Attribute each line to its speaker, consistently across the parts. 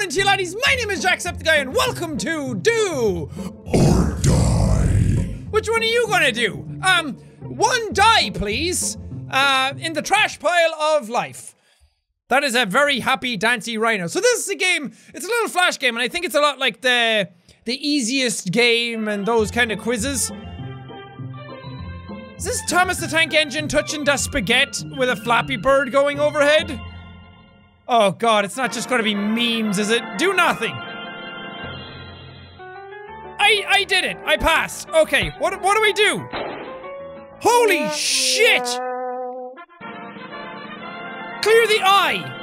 Speaker 1: morning to you laddies, my name is Jacksepticeye and welcome to Do
Speaker 2: Or die.
Speaker 1: Which one are you gonna do? Um, one die please, uh, in the trash pile of life. That is a very happy Dancy Rhino. So this is a game, it's a little flash game and I think it's a lot like the, the easiest game and those kind of quizzes. Is this Thomas the Tank Engine touching the spaghetti with a Flappy Bird going overhead? Oh god, it's not just gonna be memes, is it? Do nothing! I I did it! I passed! Okay, what what do we do? Holy shit! Clear the eye!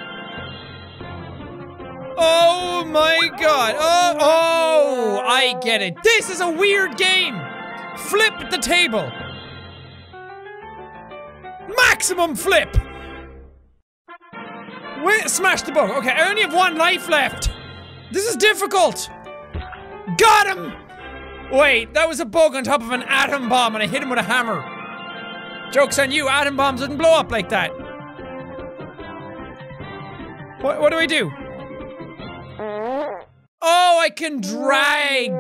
Speaker 1: Oh my god! Oh, oh! I get it. This is a weird game! Flip the table! Maximum flip! Wait, smash the bug. Okay, I only have one life left. This is difficult. Got him! Wait, that was a bug on top of an atom bomb and I hit him with a hammer. Joke's on you, atom bombs wouldn't blow up like that. What, what do I do? Oh, I can drag.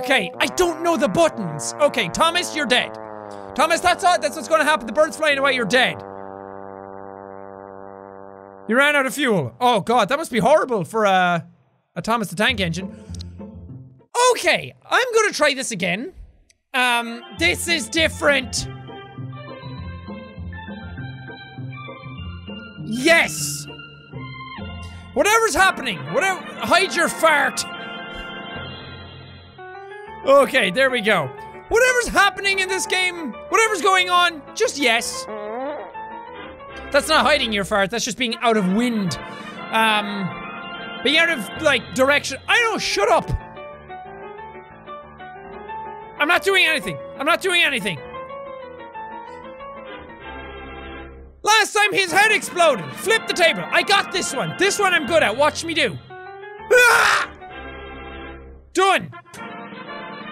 Speaker 1: Okay, I don't know the buttons. Okay, Thomas, you're dead. Thomas, that's all, that's what's gonna happen. The bird's flying away, you're dead. You ran out of fuel. Oh god, that must be horrible for a, a Thomas the Tank Engine. Okay, I'm gonna try this again. Um, this is different. Yes! Whatever's happening, whatever, hide your fart. Okay, there we go. Whatever's happening in this game, whatever's going on, just yes. That's not hiding your fart, that's just being out of wind. Um, being out of, like, direction. I don't, shut up! I'm not doing anything. I'm not doing anything. Last time his head exploded. Flip the table. I got this one. This one I'm good at. Watch me do. Ah! Done.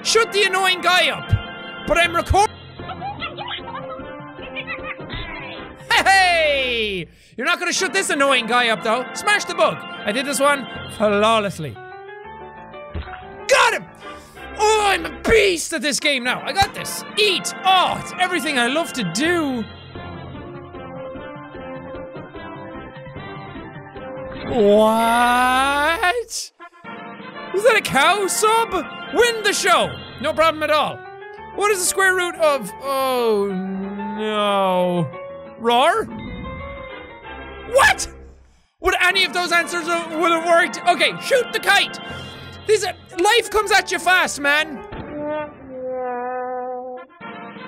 Speaker 1: Shut the annoying guy up. But I'm recording. You're not gonna shut this annoying guy up though. Smash the bug. I did this one flawlessly. Got him! Oh, I'm a beast at this game now. I got this. Eat. Oh, it's everything I love to do. What? Is that a cow sub? Win the show. No problem at all. What is the square root of? Oh no. Roar? What? Would any of those answers have, would have worked? Okay, shoot the kite. This life comes at you fast, man.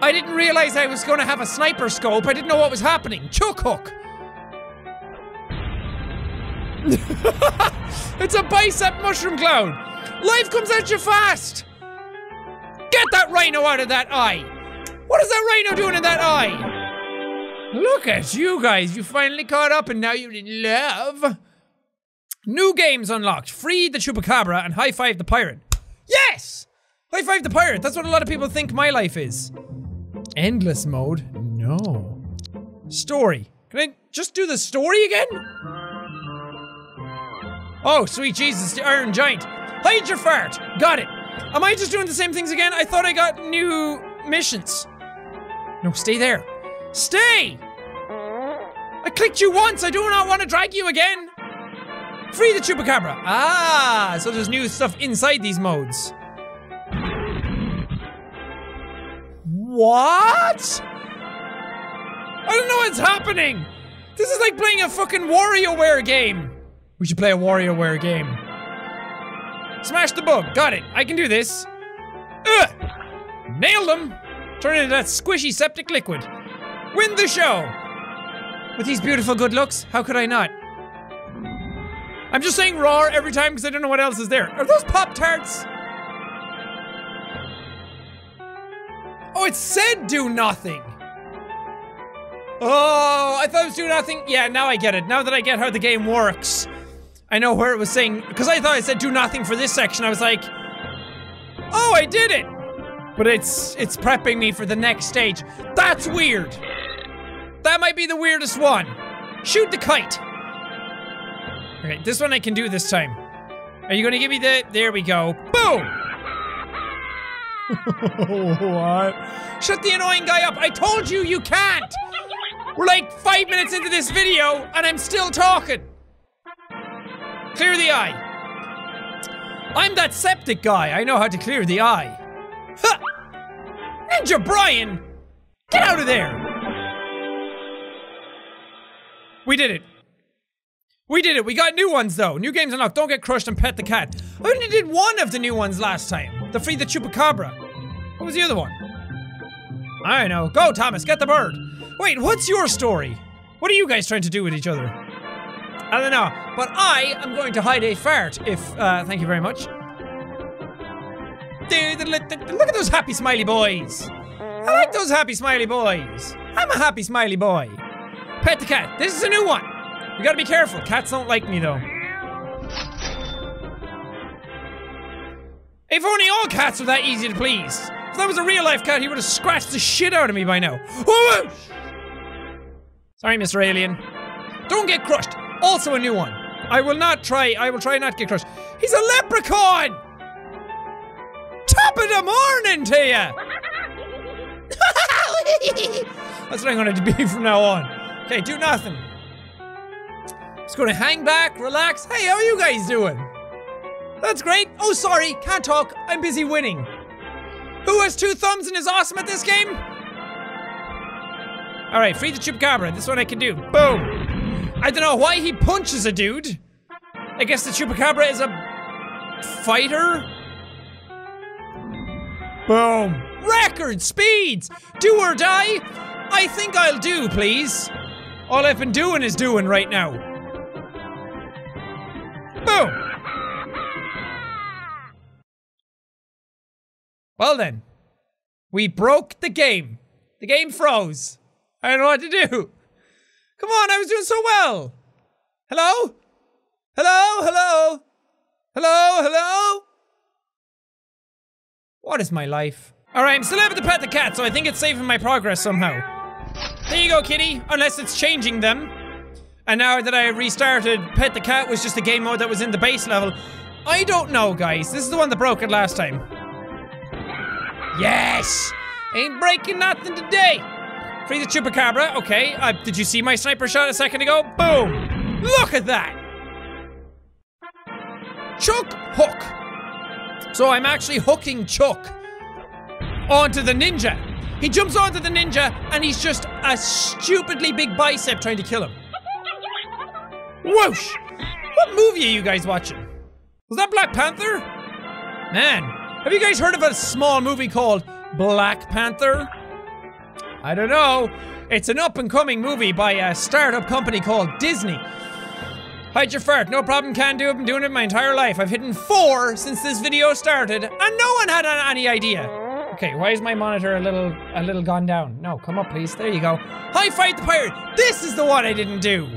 Speaker 1: I didn't realize I was going to have a sniper scope. I didn't know what was happening. Chuck hook. it's a bicep mushroom cloud. Life comes at you fast. Get that rhino out of that eye. What is that rhino doing in that eye? Look at you guys. You finally caught up and now you're in love. New games unlocked. Free the Chupacabra and high five the pirate. Yes! High five the pirate. That's what a lot of people think my life is. Endless mode? No. Story. Can I just do the story again? Oh, sweet Jesus, the Iron Giant. Hide your fart. Got it. Am I just doing the same things again? I thought I got new missions. No, stay there. Stay! I clicked you once. I do not want to drag you again. Free the Chupacabra. Ah, so there's new stuff inside these modes. What? I don't know what's happening. This is like playing a fucking WarioWare game. We should play a WarioWare game. Smash the bug. Got it. I can do this. Ugh. Nailed him. Turn it into that squishy septic liquid. Win the show. With these beautiful good looks, how could I not? I'm just saying roar every time because I don't know what else is there. Are those Pop Tarts? Oh, it said do nothing. Oh, I thought it was do nothing. Yeah, now I get it. Now that I get how the game works. I know where it was saying, because I thought it said do nothing for this section. I was like, oh, I did it. But it's, it's prepping me for the next stage. That's weird. That might be the weirdest one. Shoot the kite. Okay, this one I can do this time. Are you gonna give me the. There we go. Boom! what? Shut the annoying guy up. I told you you can't! We're like five minutes into this video and I'm still talking. Clear the eye. I'm that septic guy. I know how to clear the eye. Ha! Ninja Brian! Get out of there! We did it. We did it. We got new ones though. New games unlocked. Don't get crushed and pet the cat. I only did one of the new ones last time. The free the chupacabra. What was the other one? I don't know. Go, Thomas. Get the bird. Wait, what's your story? What are you guys trying to do with each other? I don't know, but I am going to hide a fart if, uh, thank you very much. Look at those happy smiley boys. I like those happy smiley boys. I'm a happy smiley boy. Pet the cat. This is a new one. You gotta be careful. Cats don't like me though. If only all cats were that easy to please. If that was a real life cat, he would have scratched the shit out of me by now. Sorry, Mr. Alien. Don't get crushed. Also a new one. I will not try. I will try not to get crushed. He's a leprechaun! Top of the morning to you! That's what I'm gonna be from now on. Okay, do nothing. Just gonna hang back, relax. Hey, how are you guys doing? That's great. Oh, sorry, can't talk. I'm busy winning. Who has two thumbs and is awesome at this game? All right, free the chupacabra. This one I can do. Boom. I don't know why he punches a dude. I guess the chupacabra is a fighter. Boom. Record speeds. Do or die. I think I'll do, please. All I've been doing is doing right now. Boom. Well then, we broke the game. The game froze. I don't know what to do. Come on, I was doing so well. Hello? Hello? Hello? Hello? Hello? What is my life? Alright, I'm still able to pet the cat, so I think it's saving my progress somehow. There you go, kitty. Unless it's changing them. And now that I restarted, Pet the Cat was just a game mode that was in the base level. I don't know, guys. This is the one that broke it last time. Yes! Ain't breaking nothing today. Free the chupacabra. Okay. Uh, did you see my sniper shot a second ago? Boom! Look at that! Chuck hook. So I'm actually hooking Chuck onto the ninja. He jumps onto the ninja and he's just a stupidly big bicep trying to kill him. Whoosh! What movie are you guys watching? Was that Black Panther? Man, have you guys heard of a small movie called Black Panther? I don't know. It's an up and coming movie by a startup company called Disney. Hide your fart, no problem, can do it, been doing it my entire life. I've hidden four since this video started, and no one had any idea. Okay, why is my monitor a little a little gone down? No, come up please, there you go. Hi fight the pirate! This is the one I didn't do!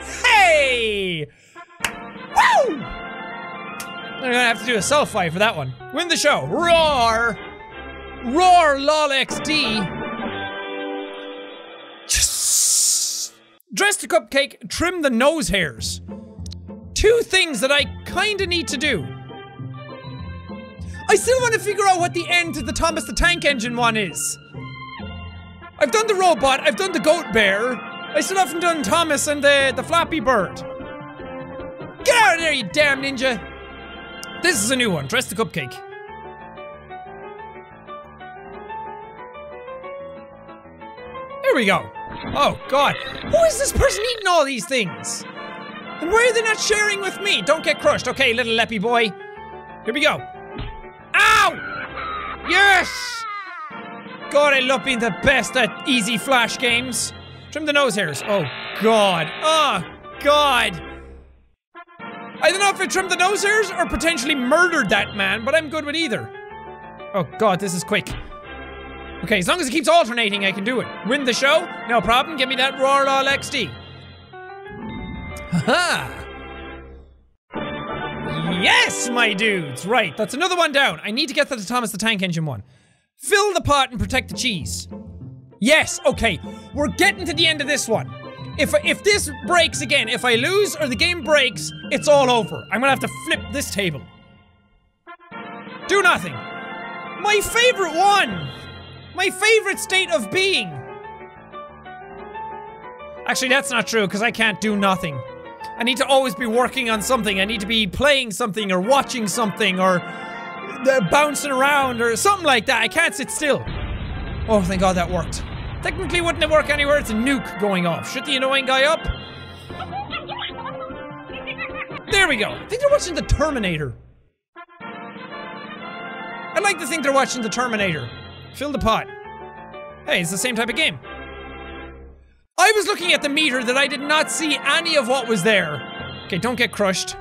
Speaker 1: Hey! Woo! I'm gonna have to do a self fight for that one. Win the show. Roar! Roar lol XD. Dress the cupcake, trim the nose hairs. Two things that I kinda need to do. I still want to figure out what the end to the Thomas the Tank Engine one is. I've done the robot, I've done the goat bear. I still haven't done Thomas and the, the Flappy Bird. Get out of there, you damn ninja! This is a new one. Dress the cupcake. Here we go. Oh god. Who is this person eating all these things? And why are they not sharing with me? Don't get crushed. Okay, little leppy boy. Here we go. Yes! God, I love being the best at easy flash games. Trim the nose hairs. Oh, God. Oh, God. I don't know if I trimmed the nose hairs or potentially murdered that man, but I'm good with either. Oh, God, this is quick. Okay, as long as it keeps alternating, I can do it. Win the show? No problem. Give me that Roar Lol XD. Haha! Yes, my dudes! Right, that's another one down. I need to get to the Thomas the Tank Engine one. Fill the pot and protect the cheese. Yes, okay. We're getting to the end of this one. If, if this breaks again, if I lose or the game breaks, it's all over. I'm gonna have to flip this table. Do nothing. My favorite one! My favorite state of being! Actually, that's not true, because I can't do nothing. I need to always be working on something. I need to be playing something or watching something or uh, bouncing around or something like that. I can't sit still. Oh, thank God that worked. Technically wouldn't it work anywhere? It's a nuke going off. Shut the annoying guy up. There we go. I think they're watching the Terminator. I like to think they're watching the Terminator. Fill the pot. Hey, it's the same type of game. I was looking at the meter that I did not see any of what was there. Okay, don't get crushed.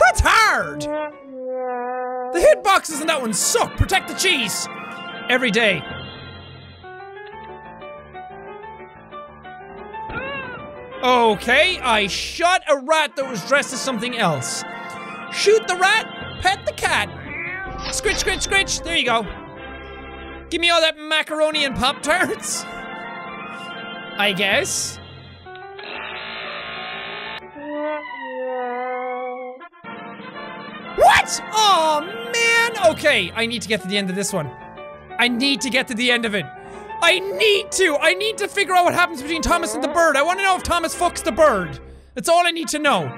Speaker 1: That's hard! The hitboxes in that one suck. Protect the cheese. Every day. Okay, I shot a rat that was dressed as something else. Shoot the rat, pet the cat. Scritch, scritch, scritch. There you go. Give me all that macaroni and Pop Tarts. I guess. What? Oh man. Okay, I need to get to the end of this one. I need to get to the end of it. I need to. I need to figure out what happens between Thomas and the bird. I want to know if Thomas fucks the bird. That's all I need to know.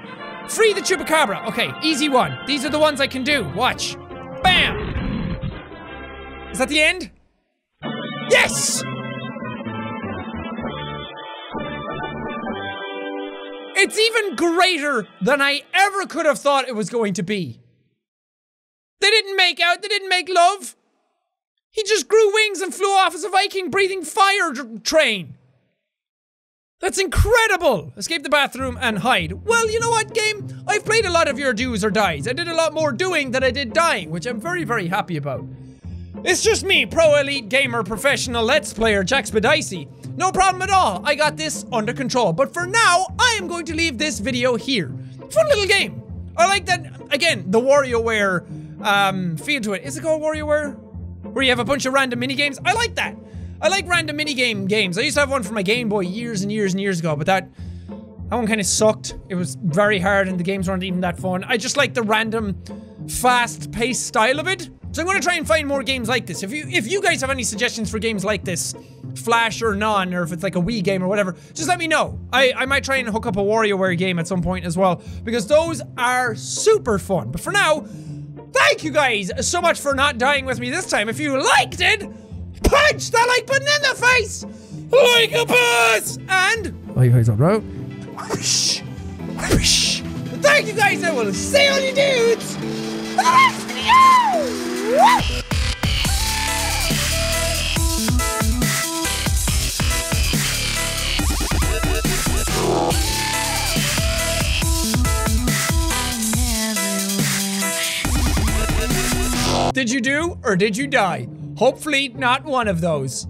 Speaker 1: Free the chupacabra. Okay, easy one. These are the ones I can do. Watch. Bam. Is that the end? Yes! It's even greater than I ever could have thought it was going to be. They didn't make out, they didn't make love. He just grew wings and flew off as a Viking breathing fire train. That's incredible! Escape the bathroom and hide. Well, you know what, game? I've played a lot of your do's or dies. I did a lot more doing than I did dying, which I'm very, very happy about. It's just me, pro elite gamer, professional let's player, Jack Spadicy. No problem at all, I got this under control. But for now, I am going to leave this video here. Fun little game. I like that, again, the WarioWare um, feel to it. Is it called WarioWare? Where you have a bunch of random mini games. I like that. I like random minigame games. I used to have one for my Game Boy years and years and years ago, but that that one kind of sucked. It was very hard and the games weren't even that fun. I just like the random, fast-paced style of it. So I'm gonna try and find more games like this. If you if you guys have any suggestions for games like this, Flash or none, or if it's like a Wii game or whatever, just let me know. I, I might try and hook up a WarioWare game at some point as well, because those are super fun. But for now, thank you guys so much for not dying with me this time. If you liked it, punch that like button in the face! Like a boss! And...
Speaker 3: Oh, you guys alright?
Speaker 1: Whoosh, whoosh. Thank you guys, I we'll see all you dudes Did you do or did you die? Hopefully not one of those.